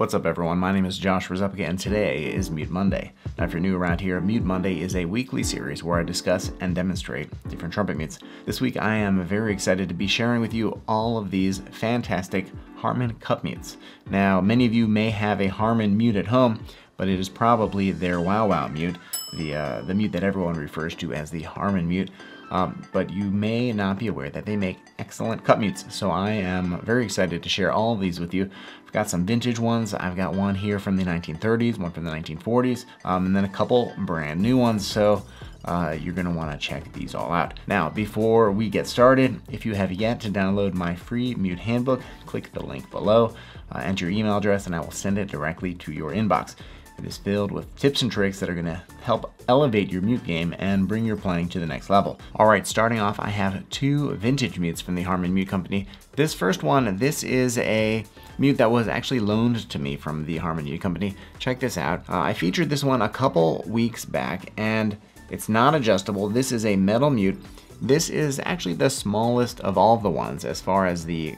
What's up everyone, my name is Josh Rzepka and today is Mute Monday. Now if you're new around here, Mute Monday is a weekly series where I discuss and demonstrate different trumpet mutes. This week I am very excited to be sharing with you all of these fantastic Harmon cup mutes. Now many of you may have a Harmon mute at home, but it is probably their Wah-Wah mute, the, uh, the mute that everyone refers to as the Harmon mute. Um, but you may not be aware that they make excellent cup mutes. So I am very excited to share all of these with you. I've got some vintage ones. I've got one here from the 1930s, one from the 1940s, um, and then a couple brand new ones. So uh, you're going to want to check these all out. Now, before we get started, if you have yet to download my free mute handbook, click the link below, uh, enter your email address, and I will send it directly to your inbox. It is filled with tips and tricks that are going to help elevate your mute game and bring your playing to the next level. All right, starting off, I have two vintage mutes from the Harmon Mute Company. This first one, this is a mute that was actually loaned to me from the Harmon Mute Company. Check this out. Uh, I featured this one a couple weeks back, and it's not adjustable. This is a metal mute. This is actually the smallest of all the ones as far as the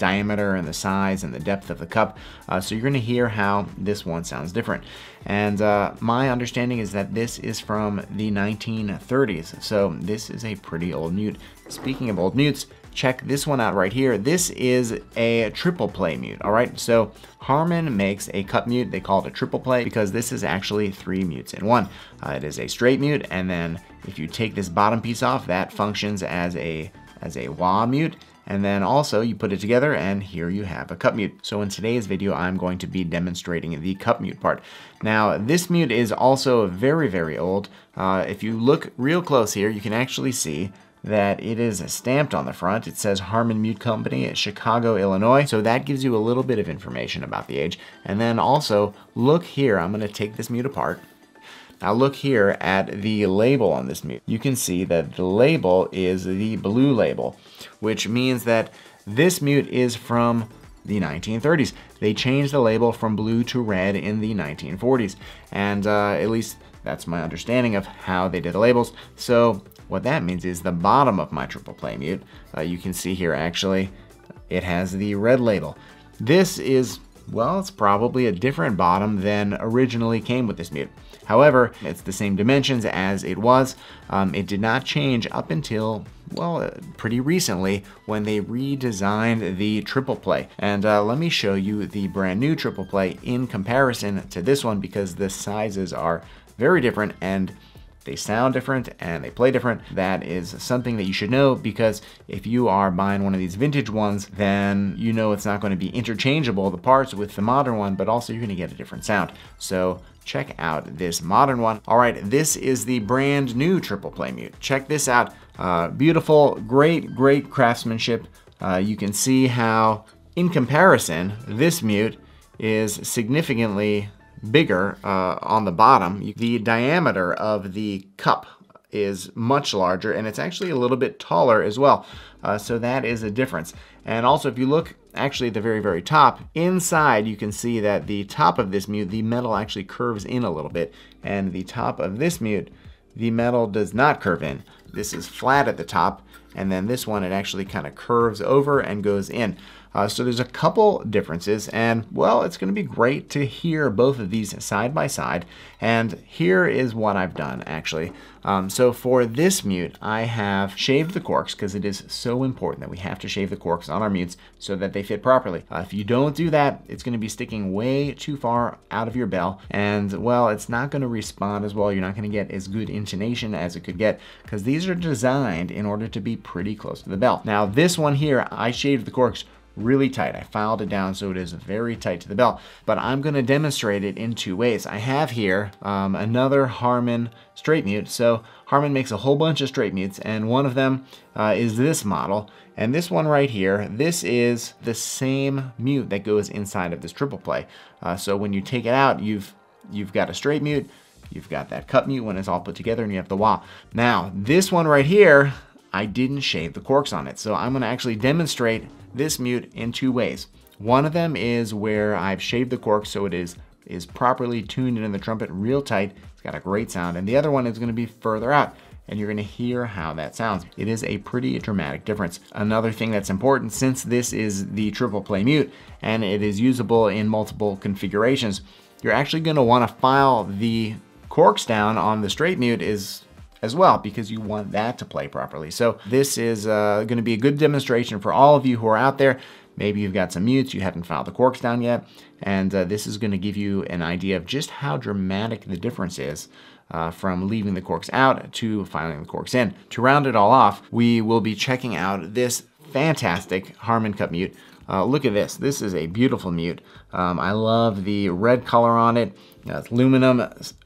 diameter and the size and the depth of the cup. Uh, so you're going to hear how this one sounds different. And uh, my understanding is that this is from the 1930s. So this is a pretty old mute. Speaking of old mutes, check this one out right here. This is a triple play mute, all right? So Harmon makes a cup mute. They call it a triple play because this is actually three mutes in one. Uh, it is a straight mute, and then if you take this bottom piece off, that functions as a as a wah mute, and then also you put it together and here you have a cup mute. So in today's video, I'm going to be demonstrating the cup mute part. Now this mute is also very, very old. Uh, if you look real close here, you can actually see that it is stamped on the front. It says Harmon Mute Company at Chicago, Illinois. So that gives you a little bit of information about the age. And then also look here, I'm gonna take this mute apart. Now look here at the label on this mute. You can see that the label is the blue label, which means that this mute is from the 1930s. They changed the label from blue to red in the 1940s, and uh, at least that's my understanding of how they did the labels. So what that means is the bottom of my triple play mute, uh, you can see here actually, it has the red label. This is well, it's probably a different bottom than originally came with this mute. However, it's the same dimensions as it was. Um, it did not change up until, well, uh, pretty recently when they redesigned the triple play. And uh, let me show you the brand new triple play in comparison to this one because the sizes are very different and they sound different and they play different. That is something that you should know because if you are buying one of these vintage ones, then you know it's not going to be interchangeable, the parts with the modern one, but also you're going to get a different sound. So check out this modern one. All right, this is the brand new triple play mute. Check this out. Uh, beautiful, great, great craftsmanship. Uh, you can see how, in comparison, this mute is significantly bigger uh, on the bottom. The diameter of the cup is much larger and it's actually a little bit taller as well. Uh, so that is a difference. And also if you look actually at the very, very top, inside you can see that the top of this mute, the metal actually curves in a little bit. And the top of this mute, the metal does not curve in. This is flat at the top and then this one it actually kind of curves over and goes in. Uh, so there's a couple differences and well it's going to be great to hear both of these side by side and here is what I've done actually. Um, so for this mute I have shaved the corks because it is so important that we have to shave the corks on our mutes so that they fit properly. Uh, if you don't do that it's going to be sticking way too far out of your bell and well it's not going to respond as well. You're not going to get as good intonation as it could get because these are designed in order to be pretty close to the bell. Now this one here I shaved the corks really tight. I filed it down so it is very tight to the bell. But I'm going to demonstrate it in two ways. I have here um, another Harmon straight mute. So Harmon makes a whole bunch of straight mutes and one of them uh, is this model. And this one right here, this is the same mute that goes inside of this triple play. Uh, so when you take it out, you've you've got a straight mute, you've got that cup mute when it's all put together and you have the wah. Now, this one right here, I didn't shave the corks on it. So I'm gonna actually demonstrate this mute in two ways. One of them is where I've shaved the cork so it is, is properly tuned in the trumpet real tight. It's got a great sound. And the other one is gonna be further out. and you're going to hear how that sounds. It is a pretty dramatic difference. Another thing that's important, since this is the triple play mute and it is usable in multiple configurations, you're actually going to want to file the corks down on the straight mute is as well because you want that to play properly. So this is uh, going to be a good demonstration for all of you who are out there. Maybe you've got some mutes, you haven't filed the corks down yet, and uh, this is going to give you an idea of just how dramatic the difference is uh, from leaving the corks out to filing the corks in. To round it all off, we will be checking out this fantastic Harmon cup mute. Uh, look at this. This is a beautiful mute. Um, I love the red color on it. it's aluminum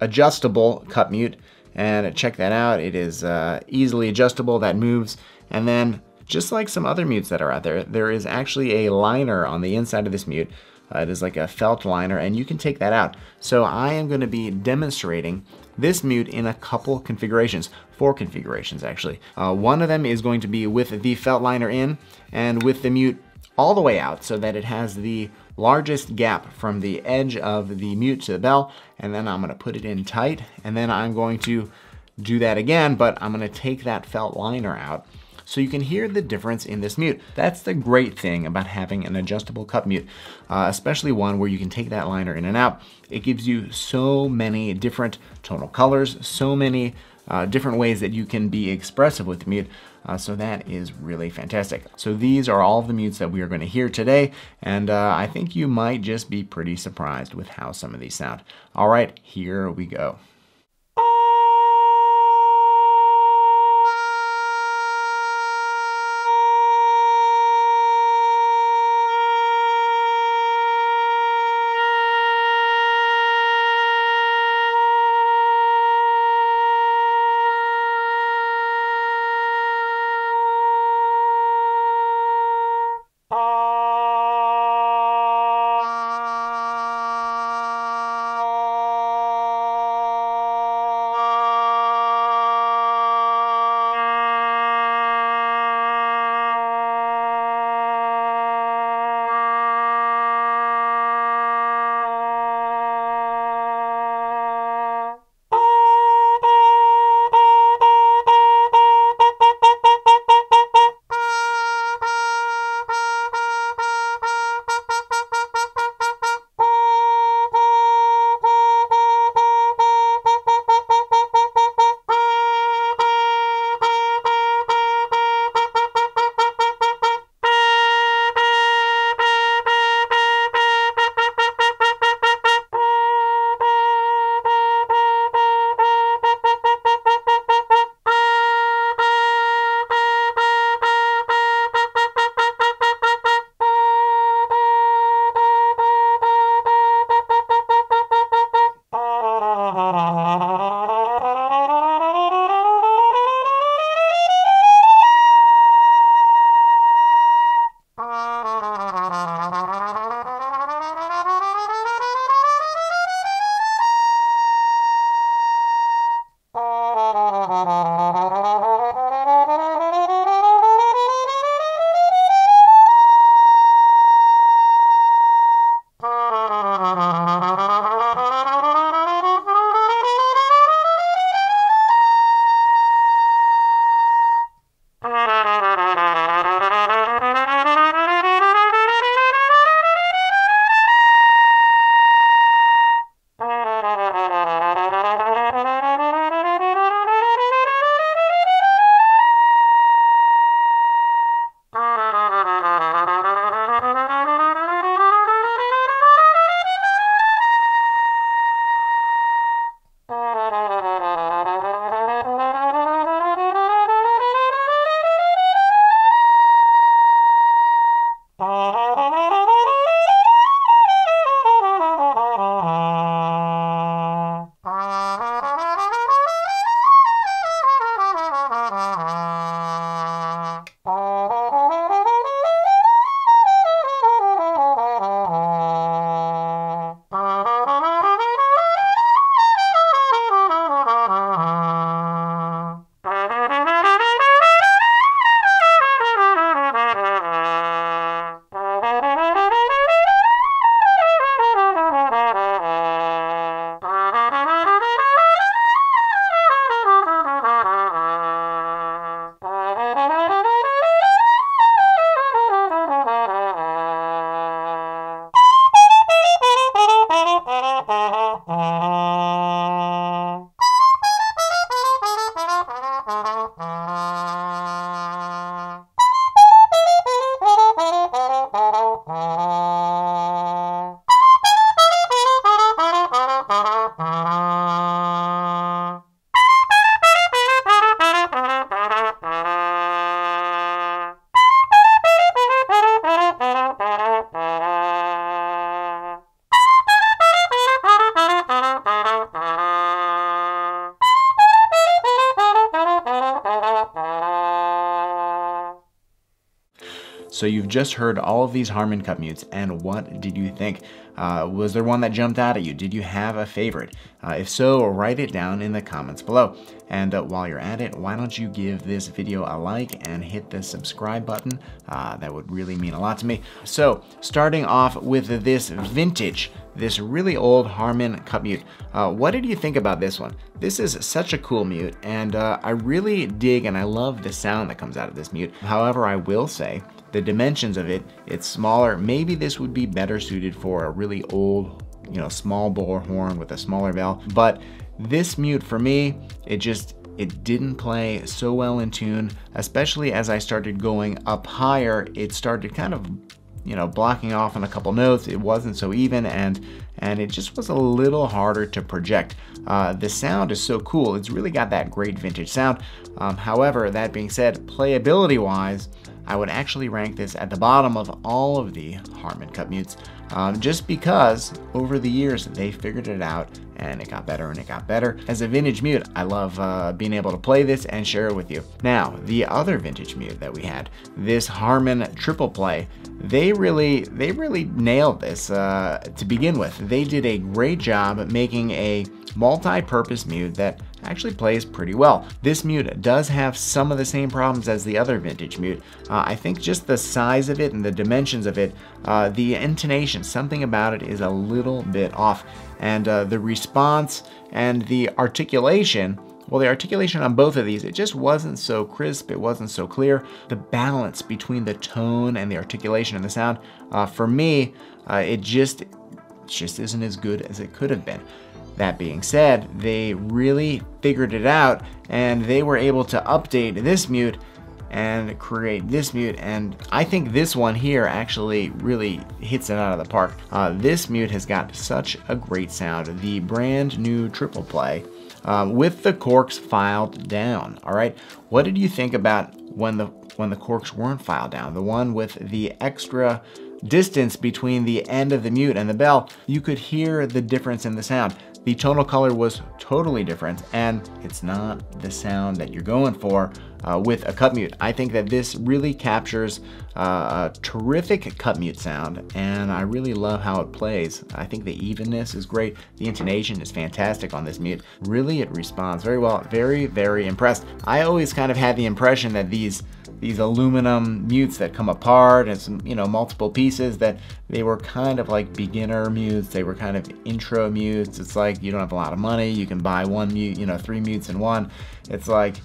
adjustable cup mute. And check that out. It is uh, easily adjustable. That moves. And then just like some other mutes that are out there, there is actually a liner on the inside of this mute. Uh, it is like a felt liner and you can take that out. So I am going to be demonstrating this mute in a couple configurations, four configurations actually. Uh, one of them is going to be with the felt liner in and with the mute all the way out so that it has the largest gap from the edge of the mute to the bell. And then I'm gonna put it in tight. And then I'm going to do that again, but I'm gonna take that felt liner out so you can hear the difference in this mute. That's the great thing about having an adjustable cup mute, uh, especially one where you can take that liner in and out. It gives you so many different tonal colors, so many uh, different ways that you can be expressive with the mute. Uh, so that is really fantastic. So these are all of the mutes that we are going to hear today, and uh, I think you might just be pretty surprised with how some of these sound. All right, here we go. Ah. So you've just heard all of these Harmon cup mutes, and what did you think? Uh, was there one that jumped out at you? Did you have a favorite? Uh, if so, write it down in the comments below. And uh, while you're at it, why don't you give this video a like and hit the subscribe button? Uh, that would really mean a lot to me. So, starting off with this vintage this really old Harmon cup mute. Uh, what did you think about this one? This is such a cool mute, and uh, I really dig and I love the sound that comes out of this mute. However, I will say the dimensions of it, it's smaller. Maybe this would be better suited for a really old, you know, small bore horn with a smaller bell. But this mute for me, it just, it didn't play so well in tune, especially as I started going up higher, it started kind of you know, blocking off on a couple notes. It wasn't so even and and it just was a little harder to project. Uh, the sound is so cool. It's really got that great vintage sound. Um, however, that being said, playability wise, I would actually rank this at the bottom of all of the Harmon cup mutes um, just because over the years they figured it out and it got better and it got better. As a vintage mute, I love uh, being able to play this and share it with you. Now, the other vintage mute that we had, this Harmon triple play, they really, they really nailed this uh, to begin with. They did a great job making a multi-purpose mute that actually plays pretty well. This mute does have some of the same problems as the other vintage mute. Uh, I think just the size of it and the dimensions of it, uh, the intonation, something about it is a little bit off. And uh, the response and the articulation, well, the articulation on both of these, it just wasn't so crisp, it wasn't so clear. The balance between the tone and the articulation and the sound, uh, for me, uh, it just, it just isn't as good as it could have been. That being said, they really figured it out and they were able to update this mute and create this mute and I think this one here actually really hits it out of the park. Uh, this mute has got such a great sound. The brand new triple play uh, with the corks filed down. All right, what did you think about when the when the corks weren't filed down? The one with the extra distance between the end of the mute and the bell, you could hear the difference in the sound the tonal color was totally different and it's not the sound that you're going for uh, with a cup mute. I think that this really captures uh, a terrific cup mute sound and I really love how it plays. I think the evenness is great. The intonation is fantastic on this mute. Really it responds very well. Very, very impressed. I always kind of had the impression that these these aluminum mutes that come apart and some, you know, multiple pieces that they were kind of like beginner mutes. They were kind of intro mutes. It's like you don't have a lot of money. You can buy one mute, you know, three mutes in one. It's like,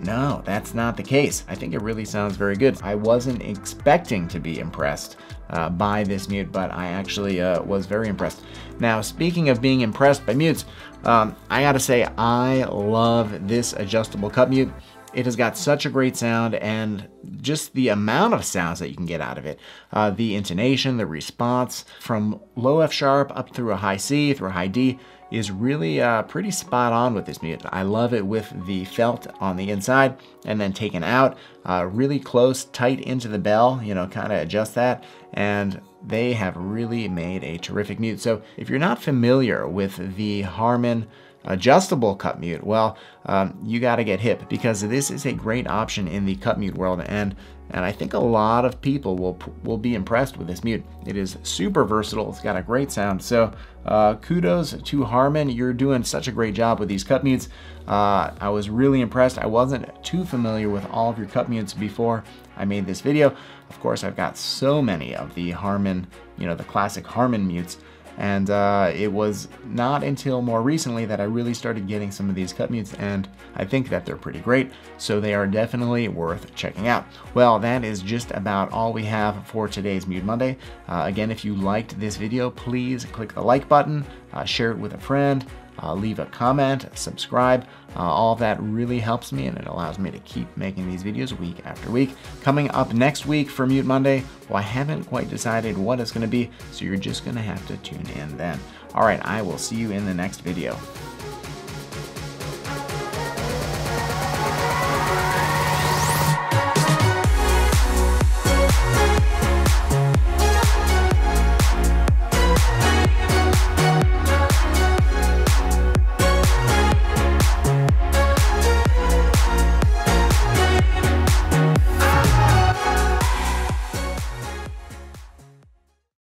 no, that's not the case. I think it really sounds very good. I wasn't expecting to be impressed uh, by this mute, but I actually uh, was very impressed. Now, speaking of being impressed by mutes, um, I gotta say, I love this adjustable cup mute. It has got such a great sound and just the amount of sounds that you can get out of it. Uh, the intonation, the response from low F sharp up through a high C, through a high D is really uh, pretty spot on with this mute. I love it with the felt on the inside and then taken out, uh, really close, tight into the bell, you know, kind of adjust that. And they have really made a terrific mute. So if you're not familiar with the Harmon adjustable cup mute, well, um, you got to get hip because this is a great option in the cup mute world. And and I think a lot of people will will be impressed with this mute. It is super versatile. It's got a great sound. So uh, kudos to Harmon. You're doing such a great job with these cup mutes. Uh, I was really impressed. I wasn't too familiar with all of your cup mutes before I made this video. Of course, I've got so many of the Harmon, you know, the classic Harmon mutes. And uh, it was not until more recently that I really started getting some of these cup mutes, and I think that they're pretty great, so they are definitely worth checking out. Well, that is just about all we have for today's Mute Monday. Uh, again, if you liked this video, please click the like button, uh, share it with a friend, uh, leave a comment, subscribe. Uh, all of that really helps me and it allows me to keep making these videos week after week. Coming up next week for Mute Monday, well, I haven't quite decided what it's going to be, so you're just going to have to tune in then. All right, I will see you in the next video.